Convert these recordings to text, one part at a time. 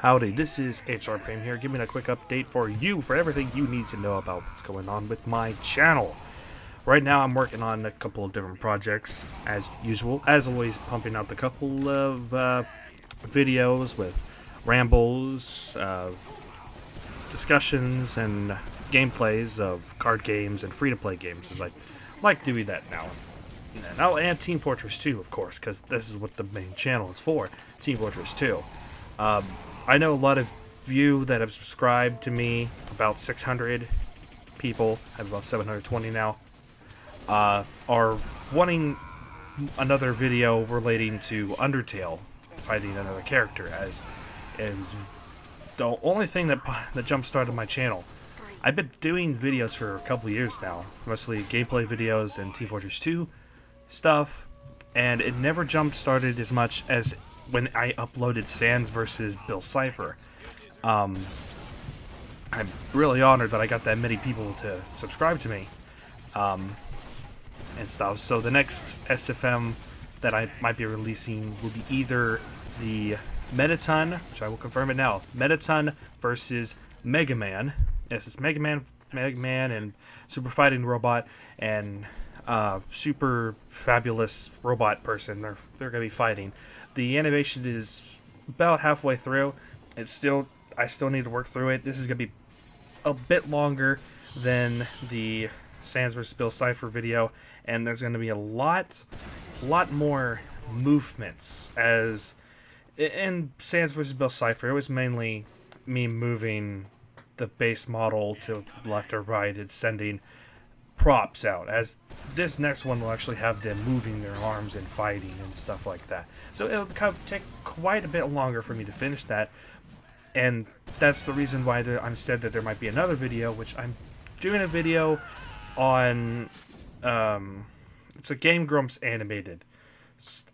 Howdy, this is HR Prime here, giving a quick update for you for everything you need to know about what's going on with my channel. Right now, I'm working on a couple of different projects, as usual. As always, pumping out a couple of uh, videos with rambles, uh, discussions, and gameplays of card games and free-to-play games, as I like doing that now. And I'll add Team Fortress 2, of course, because this is what the main channel is for, Team Fortress 2. Um, I know a lot of you that have subscribed to me, about 600 people, I have about 720 now, uh, are wanting another video relating to Undertale, fighting another character, as and the only thing that that jump started my channel. I've been doing videos for a couple years now, mostly gameplay videos and Team Fortress 2 stuff, and it never jump started as much as when I uploaded Sans versus Bill Cipher. Um, I'm really honored that I got that many people to subscribe to me um, and stuff. So the next SFM that I might be releasing will be either the Mettaton, which I will confirm it now, Mettaton versus Mega Man. Yes, it's Mega Man, Mega Man, and Super Fighting Robot, and uh, Super Fabulous Robot Person. They're they're gonna be fighting. The animation is about halfway through. It's still I still need to work through it. This is gonna be a bit longer than the Sans vs. Bill Cipher video, and there's gonna be a lot, lot more movements as in Sans vs. Bill Cipher. It was mainly me moving the base model to left or right. and sending props out as this next one will actually have them moving their arms and fighting and stuff like that. So it'll kind of take quite a bit longer for me to finish that and that's the reason why there, I'm said that there might be another video which I'm doing a video on um, it's a Game Grumps animated.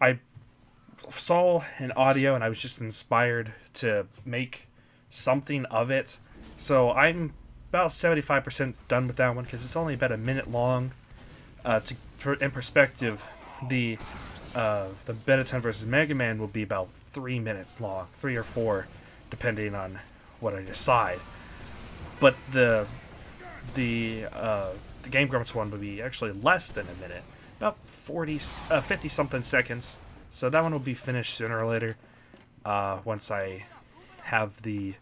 I saw an audio and I was just inspired to make something of it. So I'm about 75% done with that one because it's only about a minute long. Uh, to in perspective, the uh, the Mettaton versus Mega Man will be about three minutes long, three or four, depending on what I decide. But the the uh, the Game Grumps one would be actually less than a minute, about 40, uh, 50 something seconds. So that one will be finished sooner or later. Uh, once I have the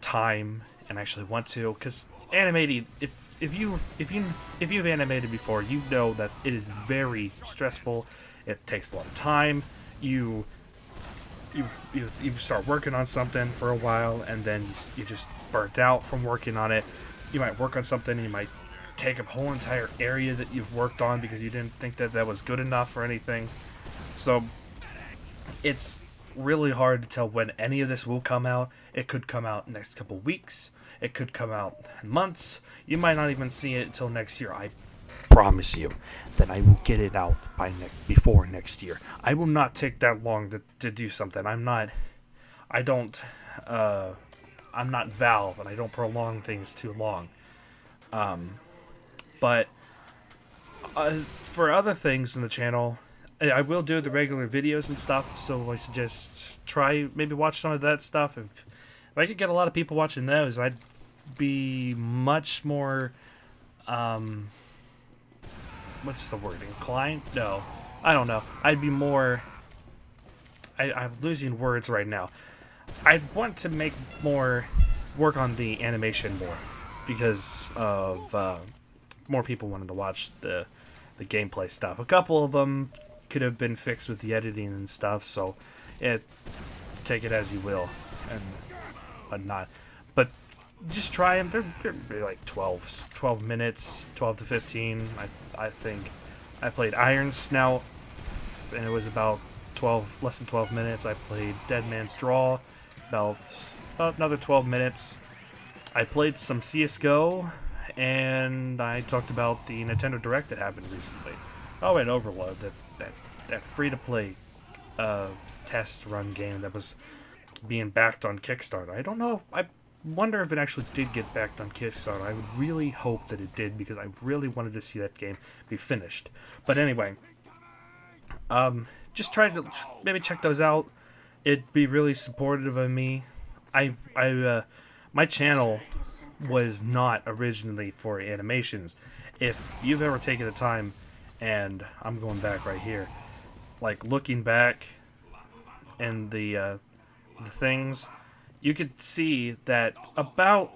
time and actually want to because animating if if you if you if you've animated before you know that it is very stressful it takes a lot of time you you you, you start working on something for a while and then you, you just burnt out from working on it. You might work on something and you might take a whole entire area that you've worked on because you didn't think that that was good enough or anything. So it's really hard to tell when any of this will come out. It could come out next couple weeks. It could come out months. You might not even see it until next year. I promise you that I will get it out by ne- before next year. I will not take that long to, to do something. I'm not. I don't. Uh, I'm not Valve, and I don't prolong things too long. Um, but uh, for other things in the channel, I will do the regular videos and stuff, so I suggest try maybe watch some of that stuff. If, if I could get a lot of people watching those, I'd be much more, um, what's the word, inclined? No, I don't know. I'd be more, I, I'm losing words right now. I want to make more, work on the animation more, because of, uh, more people wanted to watch the, the gameplay stuff. A couple of them could have been fixed with the editing and stuff. So, it take it as you will, and whatnot. But just try them. They're, they're like 12, 12 minutes, 12 to 15. I I think. I played Iron Snout, and it was about 12, less than 12 minutes. I played Dead Man's Draw, about, about another 12 minutes. I played some CSGO, and I talked about the Nintendo Direct that happened recently. Oh, and Overload, that that that free to play uh, test run game that was being backed on Kickstarter. I don't know. I wonder if it actually did get backed on Kickstarter. I would really hope that it did because I really wanted to see that game be finished. But anyway, um, just try to maybe check those out. It'd be really supportive of me I I uh, my channel was not originally for animations. If you've ever taken the time, and I'm going back right here, like looking back and the uh, the things, you could see that about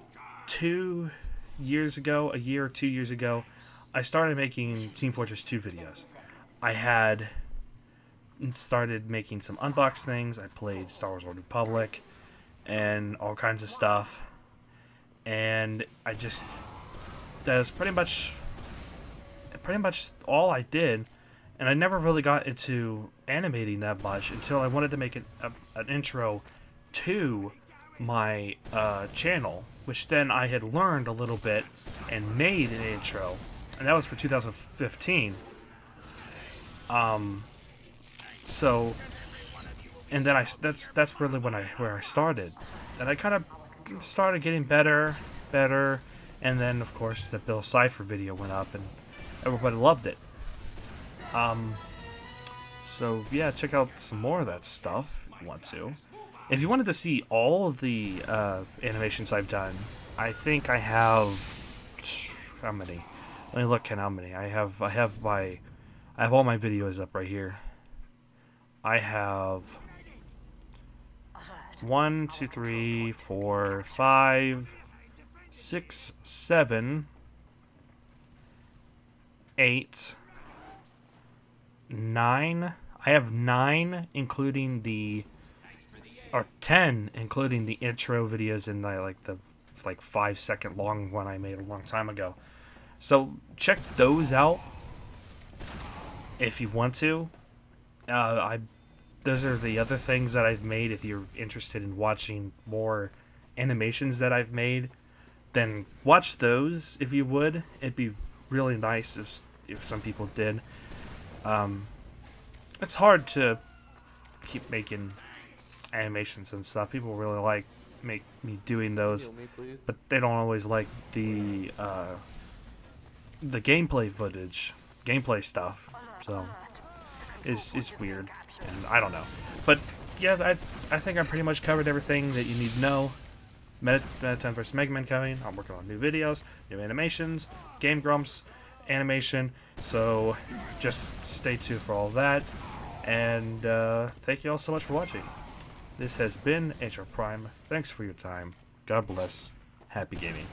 two years ago, a year or two years ago, I started making Team Fortress 2 videos. I had started making some unbox things. I played Star Wars Old Republic and all kinds of stuff. And I just that's pretty much pretty much all I did. And I never really got into animating that much until I wanted to make an, a, an intro to my uh, channel, which then I had learned a little bit and made an intro, and that was for 2015. Um, so, and then I that's that's really when I where I started, and I kind of started getting better, better, and then of course the Bill Cipher video went up and everybody loved it. Um, so yeah, check out some more of that stuff if you want to. If you wanted to see all the uh, animations I've done, I think I have how many? Let me look at how many. I have I have my I have all my videos up right here. I have one, two, three, four, five, six, seven, eight, nine. I have nine, including the or 10 including the intro videos and the like the like five second long one i made a long time ago. So check those out if you want to. Uh, i those are the other things that i've made if you're interested in watching more animations that i've made then watch those if you would. It'd be really nice if, if some people did um, it's hard to keep making animations and stuff. People really like make me doing those, me, but they don't always like the uh, the gameplay footage, gameplay stuff. So it's it's weird, and I don't know. But yeah, I I think I pretty much covered everything that you need to know. Meta, Mettaton vs. Mega Man coming. I'm working on new videos, new animations, Game Grumps animation. So just stay tuned for all that. And uh, thank you all so much for watching. This has been HR Prime. Thanks for your time. God bless. Happy gaming.